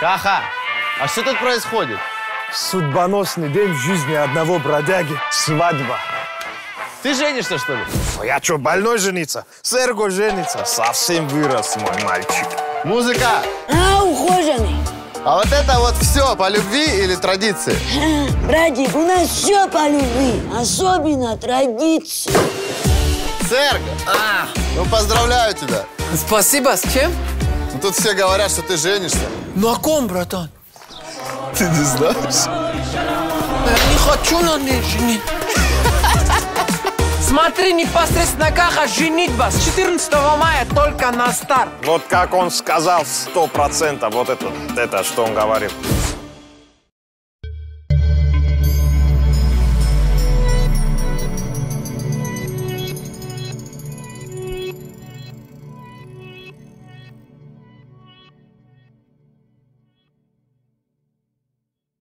Каха, а что тут происходит? Судьбоносный день в жизни одного бродяги. Свадьба. Ты женишься, что ли? А я что, больной жениться? Серго женится. Совсем вырос мой мальчик. Музыка! А, ухоженный. А вот это вот все по любви или традиции? Братик, у нас все по любви, особенно традиции. Серго! Ну, поздравляю тебя. Спасибо, с чем? Ну, тут все говорят, что ты женишься. На ком, братан? Ты не знаешь? Я не хочу на ней женить. Смотри, непосредственно Каха женитьба с 14 мая только на старт. Вот как он сказал, сто процентов. Вот это, это что он говорил.